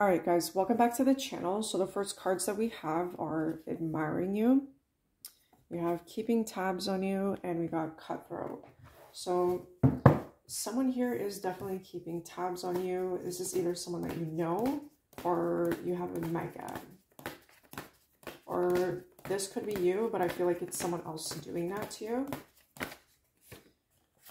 All right, guys, welcome back to the channel. So the first cards that we have are admiring you. We have keeping tabs on you and we got cutthroat. So someone here is definitely keeping tabs on you. This is either someone that you know or you have a yet. Or this could be you, but I feel like it's someone else doing that to you.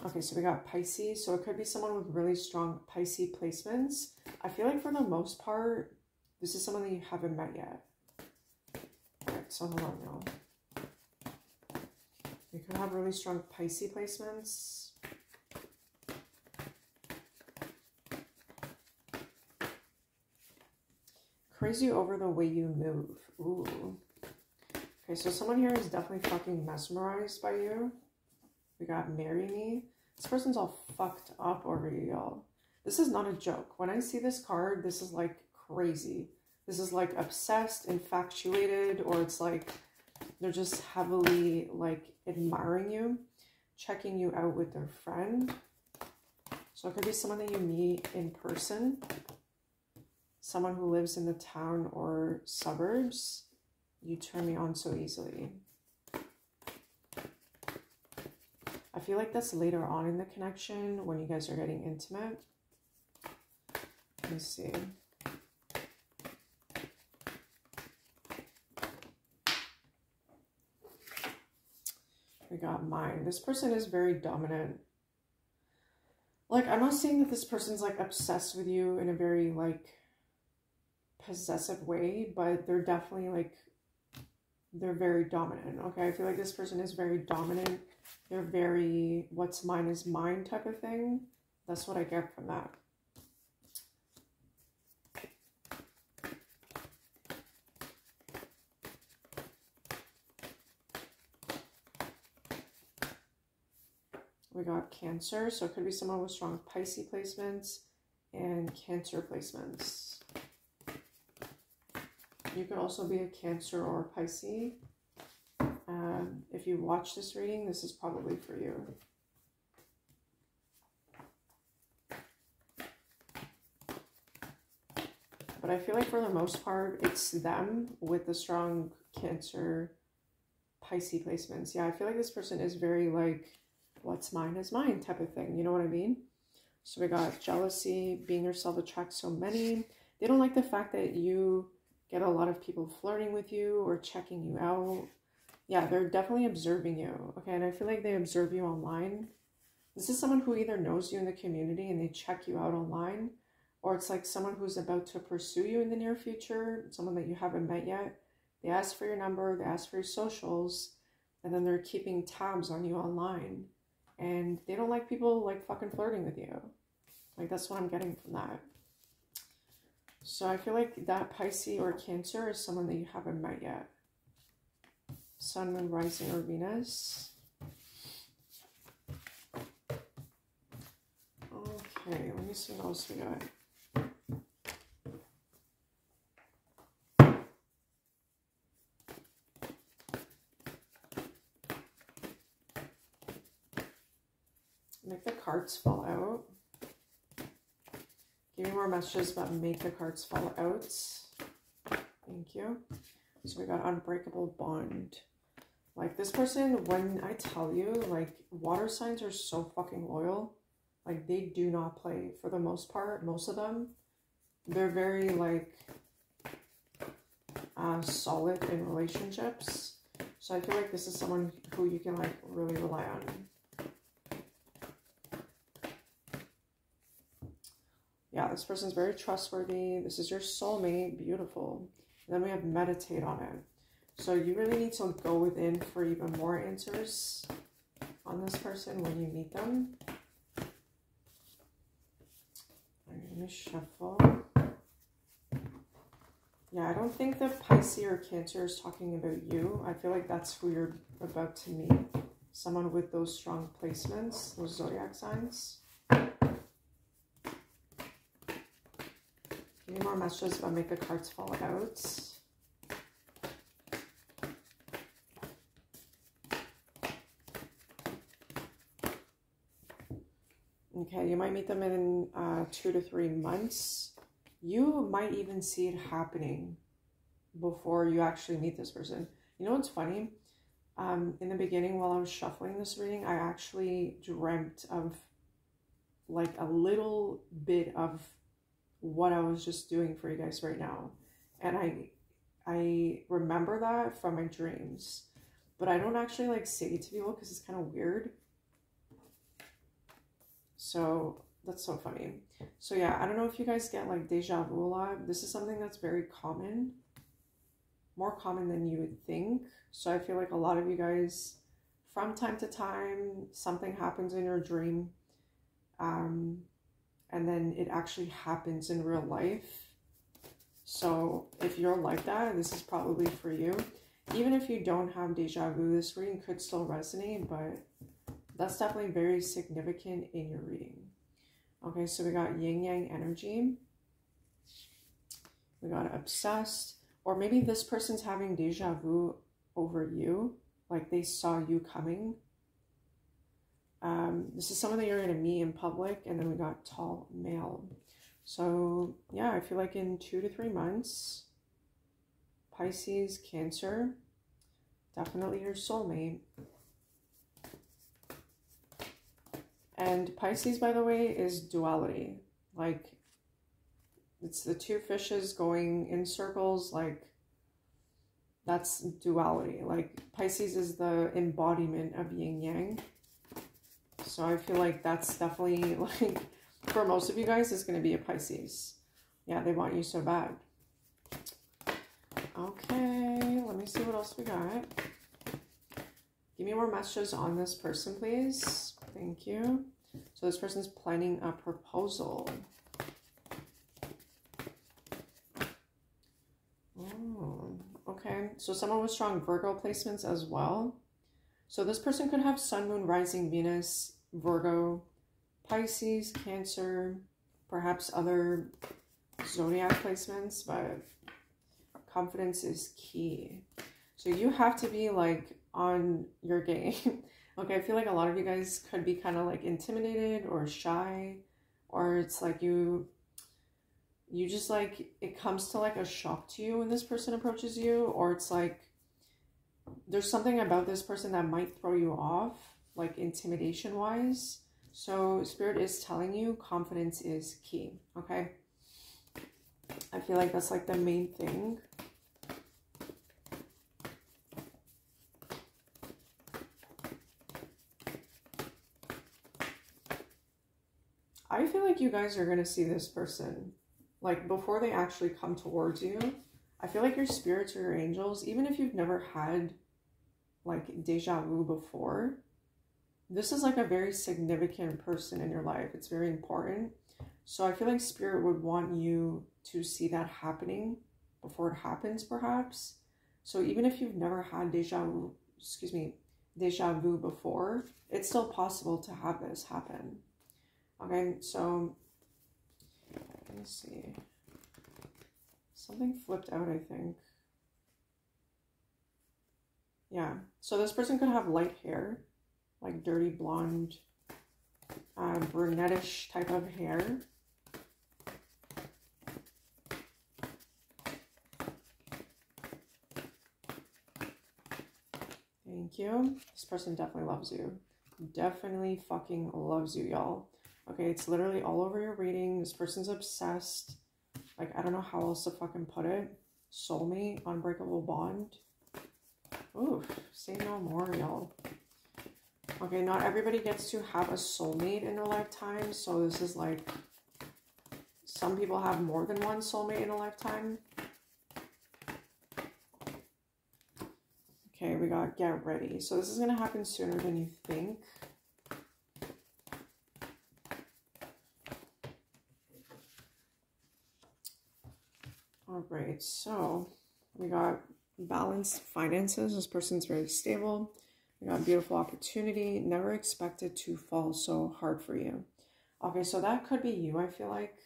Okay, so we got Pisces. So it could be someone with really strong Pisces placements. I feel like for the most part, this is someone that you haven't met yet. Alright, so hold on now. You could have really strong Pisces placements. Crazy over the way you move. Ooh. Okay, so someone here is definitely fucking mesmerized by you. We got Marry Me. This person's all fucked up over you, y'all. This is not a joke. When I see this card, this is like crazy. This is like obsessed, infatuated, or it's like they're just heavily like admiring you, checking you out with their friend. So it could be someone that you meet in person, someone who lives in the town or suburbs. You turn me on so easily. I feel like that's later on in the connection when you guys are getting intimate. Me see. We got mine. This person is very dominant. Like, I'm not saying that this person's like obsessed with you in a very like possessive way, but they're definitely like they're very dominant. Okay, I feel like this person is very dominant. They're very what's mine is mine type of thing. That's what I get from that. We got Cancer, so it could be someone with strong Pisces placements and Cancer placements. You could also be a Cancer or a Pisces. Um, if you watch this reading, this is probably for you. But I feel like for the most part, it's them with the strong Cancer Pisces placements. Yeah, I feel like this person is very like, what's mine is mine type of thing. You know what I mean? So we got jealousy, being yourself attracts so many. They don't like the fact that you get a lot of people flirting with you or checking you out. Yeah, they're definitely observing you. Okay, and I feel like they observe you online. This is someone who either knows you in the community and they check you out online, or it's like someone who's about to pursue you in the near future, someone that you haven't met yet. They ask for your number, they ask for your socials, and then they're keeping tabs on you online. And they don't like people like fucking flirting with you. Like that's what I'm getting from that. So I feel like that Pisces or Cancer is someone that you haven't met yet. Sun, Moon, Rising, or Venus. Okay, let me see what else we got. Make the cards fall out. Give me more messages about make the cards fall out. Thank you. So we got unbreakable bond. Like this person, when I tell you, like water signs are so fucking loyal. Like they do not play for the most part. Most of them, they're very like uh, solid in relationships. So I feel like this is someone who you can like really rely on. Yeah, this person's very trustworthy. This is your soulmate. Beautiful. And then we have meditate on it. So you really need to go within for even more answers on this person when you meet them. let me shuffle. Yeah, I don't think that Pisces or Cancer is talking about you. I feel like that's who you're about to meet. Someone with those strong placements, those zodiac signs. Any more messages about make the cards fall out? Okay, you might meet them in uh, two to three months. you might even see it happening before you actually meet this person. You know what's funny? Um, in the beginning, while I was shuffling this reading, I actually dreamt of like a little bit of what I was just doing for you guys right now. And I I remember that from my dreams. But I don't actually like say it to people because it's kind of weird. So that's so funny. So yeah, I don't know if you guys get like deja vu a lot. This is something that's very common. More common than you would think. So I feel like a lot of you guys, from time to time, something happens in your dream. Um, and then it actually happens in real life. So if you're like that, this is probably for you. Even if you don't have deja vu, this reading could still resonate, but that's definitely very significant in your reading. Okay, so we got yin yang energy. We got obsessed. Or maybe this person's having deja vu over you, like they saw you coming. Um, this is someone that you're going to meet in public. And then we got tall male. So yeah, I feel like in two to three months, Pisces, Cancer, definitely your soulmate. And Pisces, by the way, is duality. Like, it's the two fishes going in circles. Like, that's duality. Like, Pisces is the embodiment of yin yang. So I feel like that's definitely, like, for most of you guys, it's going to be a Pisces. Yeah, they want you so bad. Okay, let me see what else we got. Give me more messages on this person, please. Thank you. So this person's planning a proposal. Oh, okay. So someone with strong Virgo placements as well. So this person could have Sun, Moon, Rising, Venus, Virgo, Pisces, Cancer, perhaps other zodiac placements, but confidence is key. So you have to be like on your game. okay, I feel like a lot of you guys could be kind of like intimidated or shy, or it's like you you just like it comes to like a shock to you when this person approaches you, or it's like there's something about this person that might throw you off, like intimidation wise. So spirit is telling you confidence is key, okay? I feel like that's like the main thing. I feel like you guys are going to see this person. Like, before they actually come towards you, I feel like your spirits or your angels, even if you've never had, like, deja vu before, this is, like, a very significant person in your life. It's very important. So I feel like spirit would want you to see that happening before it happens, perhaps. So even if you've never had deja vu, excuse me, deja vu before, it's still possible to have this happen. Okay, so let me see. Something flipped out, I think. Yeah, so this person could have light hair, like dirty blonde, uh, brunettish type of hair. Thank you. This person definitely loves you. Definitely fucking loves you, y'all. Okay, it's literally all over your reading. This person's obsessed. Like, I don't know how else to fucking put it. Soulmate, unbreakable bond. Oof, say no more, y'all. Okay, not everybody gets to have a soulmate in their lifetime. So this is like, some people have more than one soulmate in a lifetime. Okay, we got get ready. So this is going to happen sooner than you think. All right, so we got balanced finances. This person's very stable. We got a beautiful opportunity. Never expected to fall so hard for you. Okay, so that could be you, I feel like.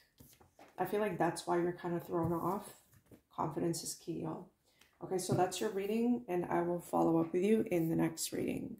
I feel like that's why you're kind of thrown off. Confidence is key, y'all. Okay, so that's your reading, and I will follow up with you in the next reading.